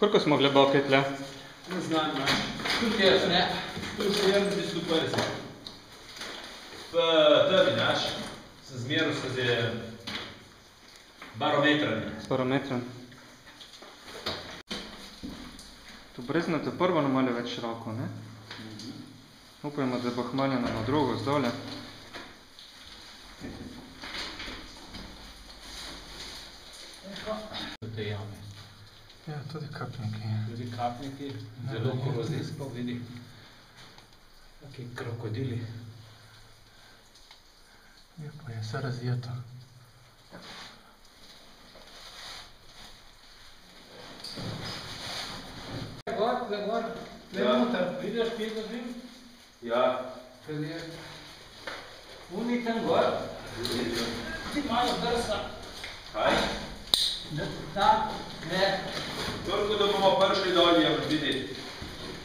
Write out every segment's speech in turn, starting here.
Koliko smo globoki tle? Ne znam, ne. Tudi jaz ne. 170, 150. V tebi, znaš, sem zmeral se z barometrami. S parametrom. To brezno je prvo malo več široko, ne? Upajmo, da bo hmaljeno na drugo zdole. Te jame. Ja, tudi kapniki. Tudi kapniki, zelo korozijsko vidi. Taki krokodili. Ja, pa je vse razjeto. Gor, tle gor, tle Ja. noter, vidiš, kje je živim? Ja. Kaj je? Uni tam gor. Ti malo drsa. Kaj? Da, ne. Toliko, da bomo prišli dol, je videti.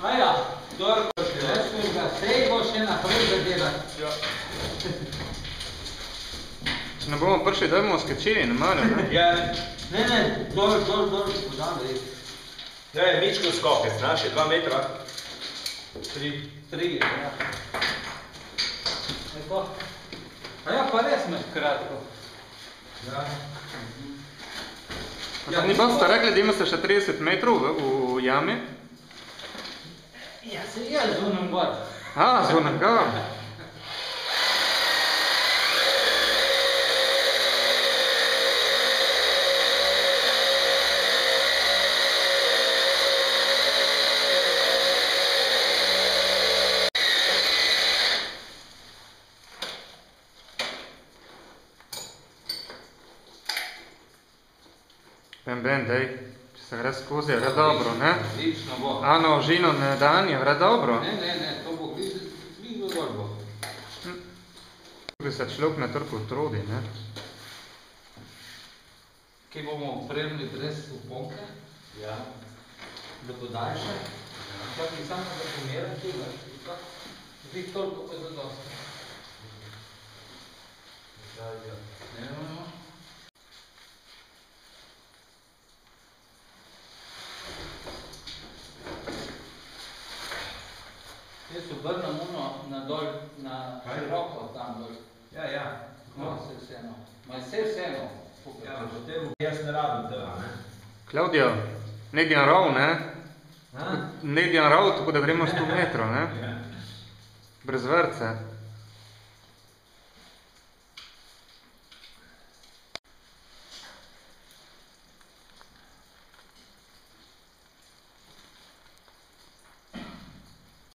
A ja, Toliko prišli dol. veš, ko ga sej bo še naprej zadevati. Ja. Če ne bomo prišli, da bomo skočili na malo, ne? Ja, Ne, ne, dol, dol, dol, podam, ja, je mičko skokec, znaš, je dva metra. Tri, tri, ja. Tako. A ja, pa res imaš kratko. Ja. Ja, ni pa ste rekli, da imate še 30 metrov v, v jami? Ja, se je zunem gor. A, zvonem ga. Ben, ben, dej, če se gre skozi, je dobro, ne? Odlično bo. Ano, žino na dan je dobro. Ne, ne, ne, to bo blizu, blizu gor bo. Tudi se človek na trku trudi, ne? Kje bomo opremili brez uponke, Ja. da bo daljše. Čak mi samo da pomeram tu, veš, tako. Zdaj toliko pa zadosti. Ja, ja. Ne, no, no. Jaz obrnem uno na dol, na Kaj? široko tam dol. Ja, ja. No, se vseeno. Ma vse vseeno. Ja, potem jaz ne rabim tega, ne? Klaudijo, negdje rov, ne? Ha? Negdje rov, tako da gremo 100 metrov, ne? Ja. Brez vrce.